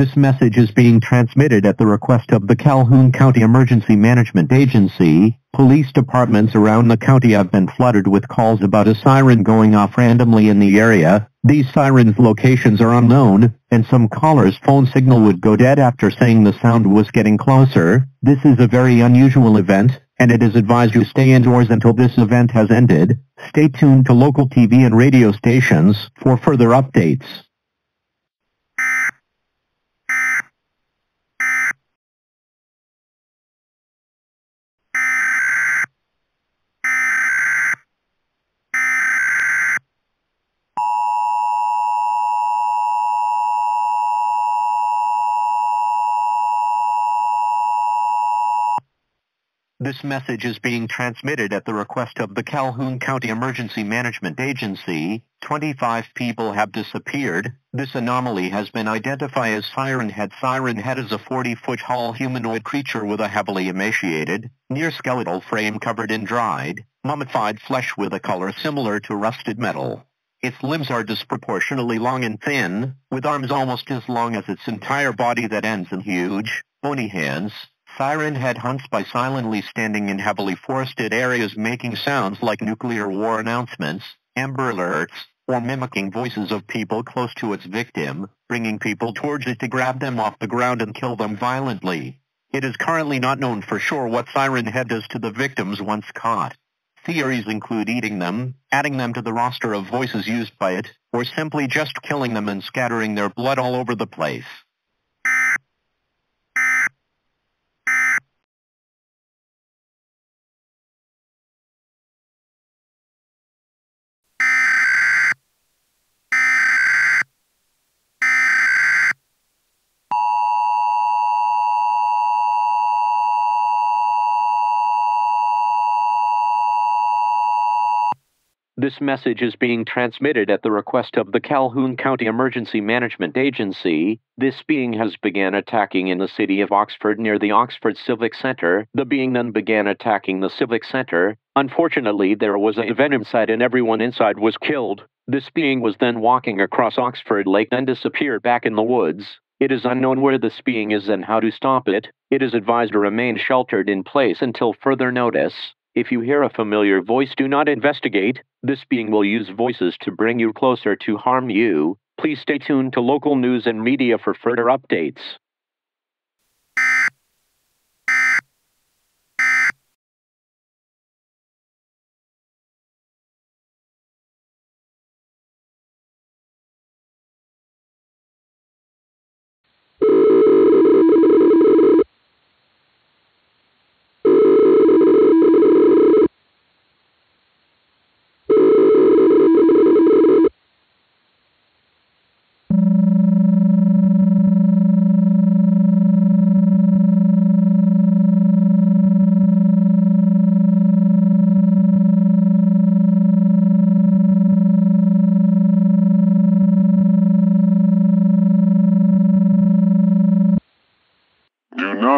This message is being transmitted at the request of the Calhoun County Emergency Management Agency. Police departments around the county have been flooded with calls about a siren going off randomly in the area. These sirens' locations are unknown, and some callers' phone signal would go dead after saying the sound was getting closer. This is a very unusual event, and it is advised you stay indoors until this event has ended. Stay tuned to local TV and radio stations for further updates. This message is being transmitted at the request of the Calhoun County Emergency Management Agency. 25 people have disappeared. This anomaly has been identified as Siren Head. Siren Head is a 40-foot tall humanoid creature with a heavily emaciated, near-skeletal frame covered in dried, mummified flesh with a color similar to rusted metal. Its limbs are disproportionately long and thin, with arms almost as long as its entire body that ends in huge, bony hands. Siren Head hunts by silently standing in heavily forested areas making sounds like nuclear war announcements, amber alerts, or mimicking voices of people close to its victim, bringing people towards it to grab them off the ground and kill them violently. It is currently not known for sure what Siren Head does to the victims once caught. Theories include eating them, adding them to the roster of voices used by it, or simply just killing them and scattering their blood all over the place. This message is being transmitted at the request of the Calhoun County Emergency Management Agency. This being has began attacking in the city of Oxford near the Oxford Civic Center. The being then began attacking the Civic Center. Unfortunately, there was a event inside and everyone inside was killed. This being was then walking across Oxford Lake and disappeared back in the woods. It is unknown where this being is and how to stop it. It is advised to remain sheltered in place until further notice. If you hear a familiar voice, do not investigate. This being will use voices to bring you closer to harm you. Please stay tuned to local news and media for further updates.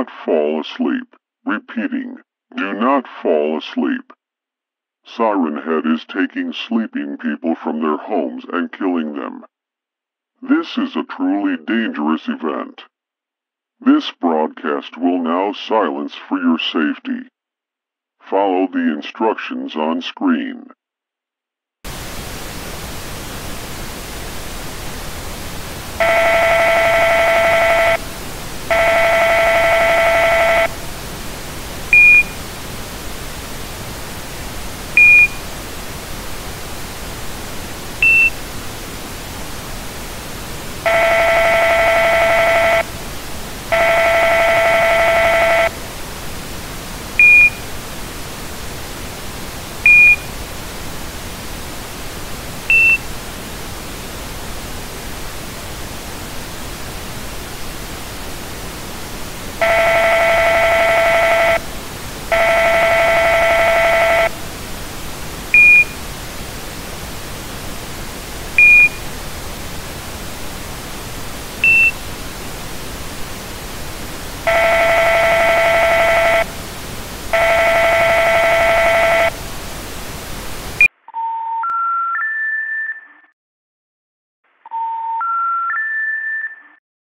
Not fall asleep. Repeating, do not fall asleep. Siren Head is taking sleeping people from their homes and killing them. This is a truly dangerous event. This broadcast will now silence for your safety. Follow the instructions on screen.